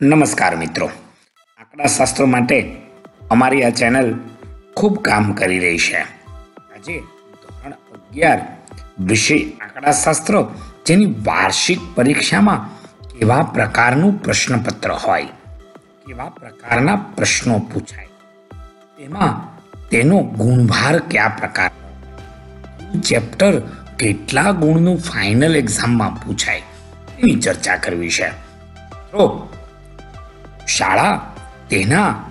નમસ્કાર મિત્રો. આંકડાશાસ્ત્ર માટે અમારી આ ચેનલ ખૂબ કામ કરી રહી છે. આજે ધોરણ અગિયાર વિષય આંકડાશાસ્ત્ર જેની વાર્ષિક પરીક્ષામાં કેવા પ્રકારનું પ્રશ્નપત્ર હોય, કેવા પ્રકારના પ્રશ્નો પૂછાય, તેમાં તેનો ગુણભાર કયા પ્રકાર ચેપ્ટર કેટલા ગુણનું ફાઇનલ એક્ઝામમાં પૂછાય તેની ચર્ચા કરવી છે. તો શાળા, તેના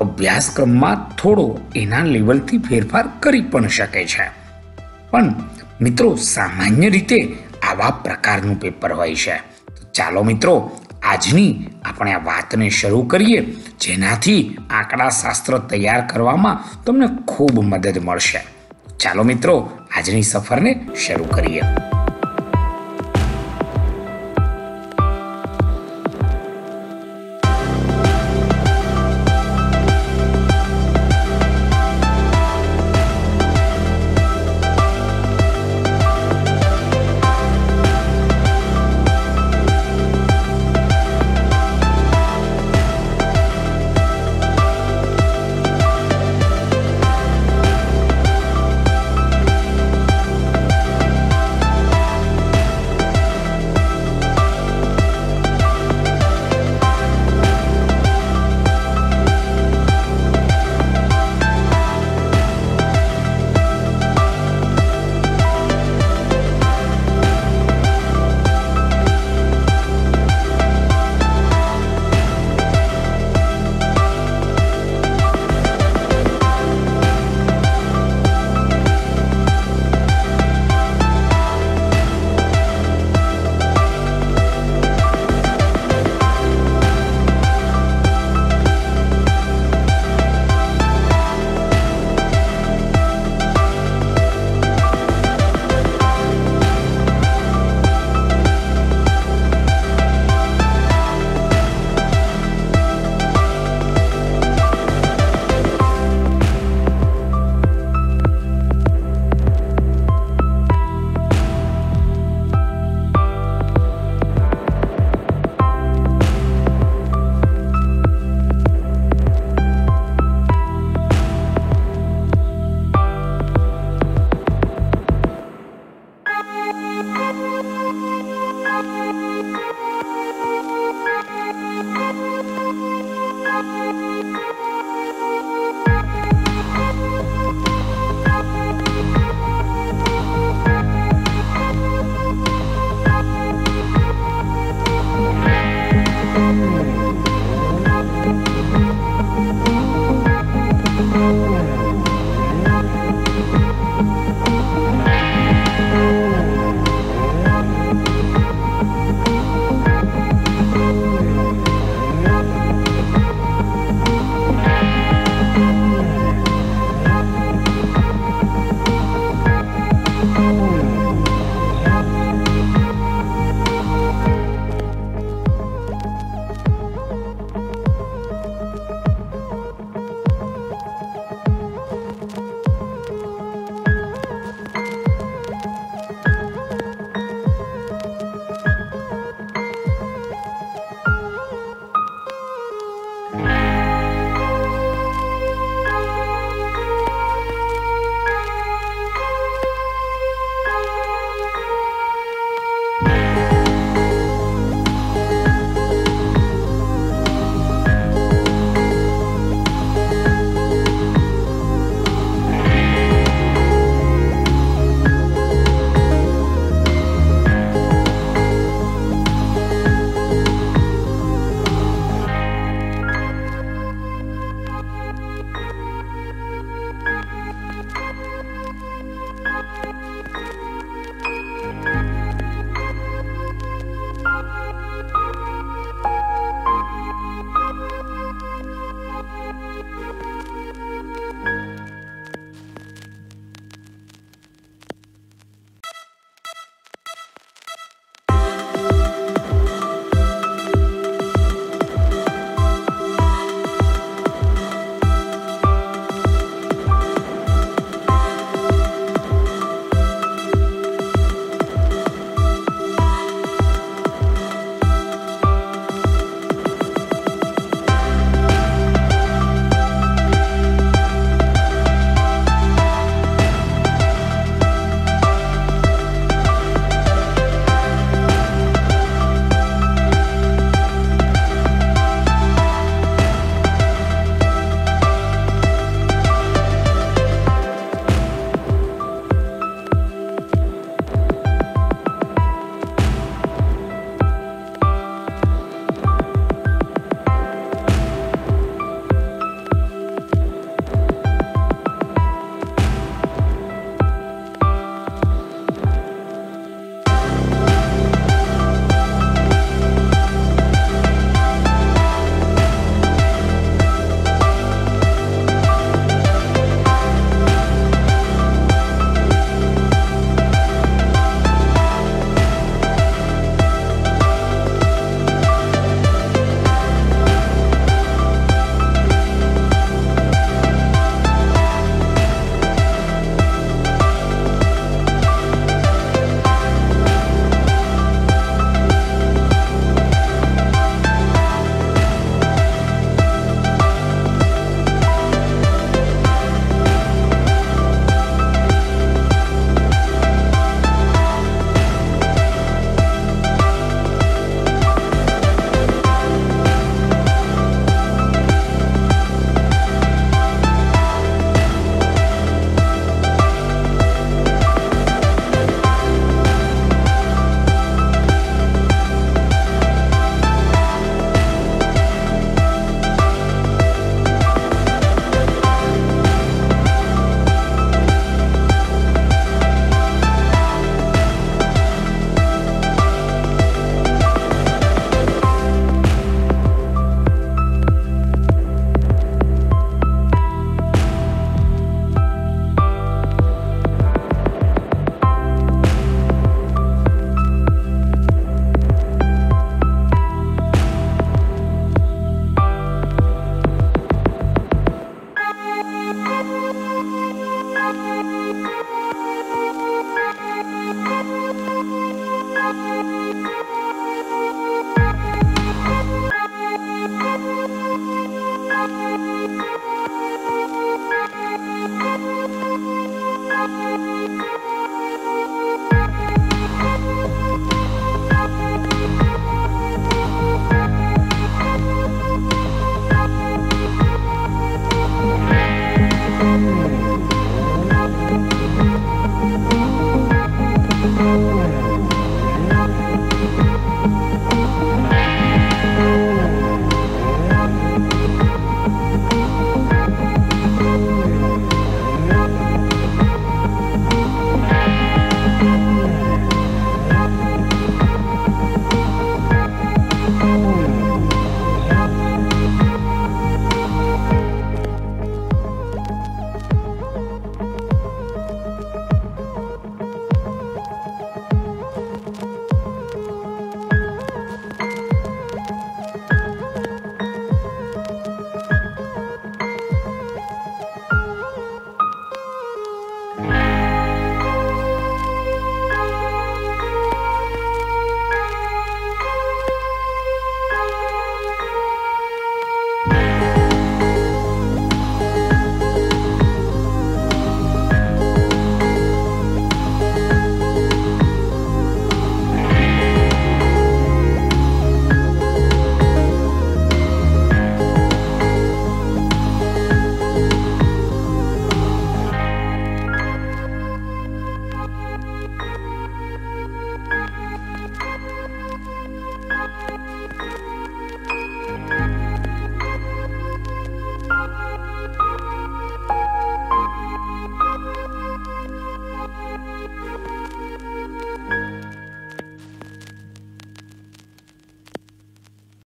અભ્યાસક્રમમાં થોડો એના લેવલથી ફેરફાર કરી પણ શકે છે. પણ મિત્રો, સામાન્ય રીતે આવા પ્રકારનું પેપર હોય છે. ચાલો મિત્રો, આજની આપણે આ વાતને શરૂ કરીએ, જેનાથી આંકડાશાસ્ત્ર તૈયાર કરવામાં તમને ખૂબ મદદ મળશે. ચાલો મિત્રો, આજની સફરને શરૂ કરીએ.